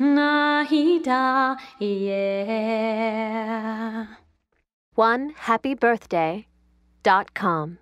Nahida, yeah. One happy birthday dot com.